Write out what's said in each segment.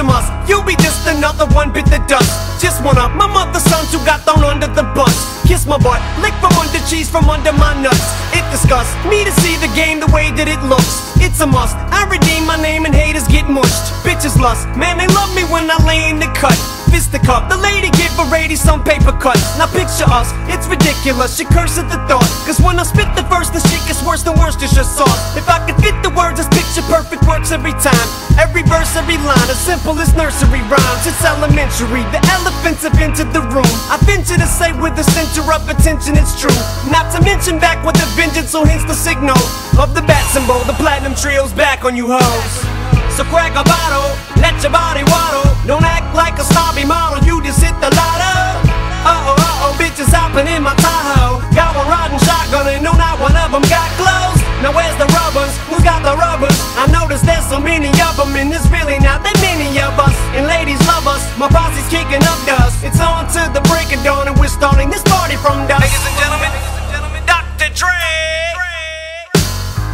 You'll be just another one bit the dust. Just one of my mother's sons who got thrown under the bus. Kiss my butt, lick from under cheese from under my nuts. It disgusts me to see the game the way that it looks. It's a must. I redeem my name and haters get mushed. Bitches lust, man, they love me when I lay in the cut fisticuff. The cup. The lady give a lady some paper cuts. Now picture us, it's ridiculous. She curses the thought. Cause when I spit the verse, the shit gets worse than Worcestershire sauce. If I could fit the words, picture perfect works every time. Every verse, every line, as simple as nursery rhymes. It's elementary. The elephants have entered the room. I venture to say with the center of attention, it's true. Not to mention back with a vengeance, so hence the signal of the bat symbol. The platinum trio's back on you hoes. So crack a bottle, let your body waddle. Don't act like a snobby model, you just hit the lotto. Uh oh, uh oh, bitches hopping in my Tahoe. Got one riding shotgun and no, not one of them got clothes. Now where's the rubbers? Who's got the rubbers? I noticed there's so many of them, and there's really not that many of us. And ladies love us, my posse's kicking up dust. It's on to the break of dawn, and we're starting this party from dusk. Ladies and gentlemen, Dr. Dre.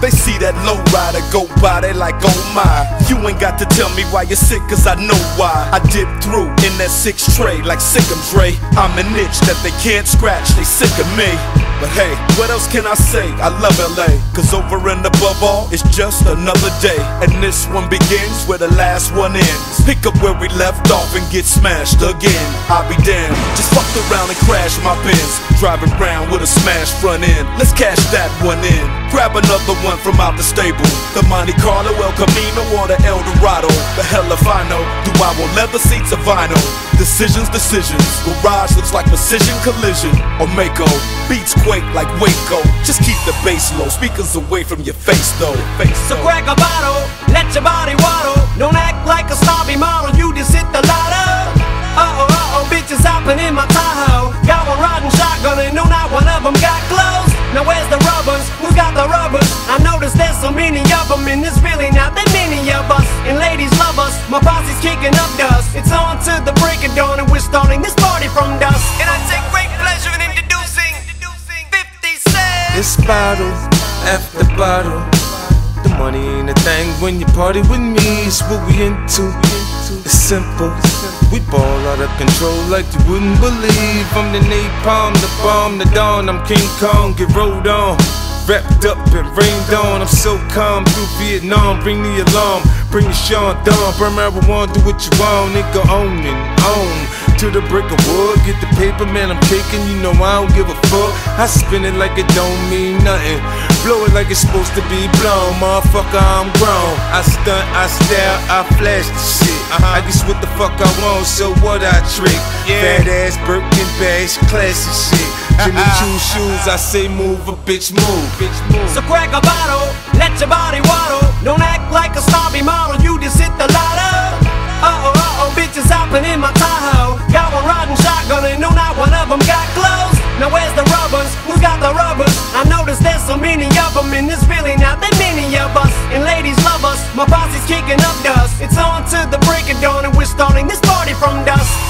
They see that low rider go by, they like, oh my. You ain't got to tell me why you're sick, cause I know why. I dip through in that six tray like Sick'em Dre. I'm an itch that they can't scratch, they sick of me. But hey, what else can I say? I love LA, cause over and above all, it's just another day. And this one begins where the last one ends. Pick up where we left off and get smashed again. I'll be damned, just fucked around and crashed my Benz. Driving around with a smashed front end. Let's cash that one in. Grab another one from out the stable. The Monte Carlo, El Camino, or the El Dorado. The hell if I know. Do I want leather seats or vinyl? Decisions, decisions. Garage looks like precision collision. Or Maaco. Beats quake like Waco. Just keep the bass low. Speakers away from your face though. Face So crack a bottle, let your body waddle. Don't act like a snobby model, you just hit the lotto. Uh oh, uh oh, bitches hopping in my my posse's kicking up dust. It's on to the break of dawn and we're starting this party from dust. And I take great pleasure in introducing 50 Cent. It's bottle after bottle. The money ain't a thing when you party with me. It's what we into. It's simple. We ball out of control like you wouldn't believe. I'm the napalm, the bomb, the dawn. I'm King Kong, get rolled on. Wrapped up and rained on. I'm so calm through Vietnam. Bring the alarm, bring the Sean Dawn. Burn marijuana, do what you want. Nigga, own and own to the brick of wood. Get the paper, man, I'm taking, you know I don't give a fuck. I spin it like it don't mean nothing. Blow it like it's supposed to be blown. Motherfucker, I'm grown. I stunt, I stare, I flash the shit. Uh-huh. I guess what the fuck I want, so what I trick. Fat ass Birkin bags, classy shit. Uh-huh. Jimmy Choo shoes, I say move, a bitch move. Bitch move. So crack a bottle, let your body waddle. Don't like a snobby model, you just hit the lotto. Uh oh, uh oh, bitches hopping in my Tahoe. Got one riding shotgun and no, not one of them got clothes. Now where's the rubbers? Who's got the rubbers? I noticed there's so many of them and there's really not that many of us. And ladies love us, my posse's kicking up dust. It's on to the break of dawn and we're starting this party from dusk.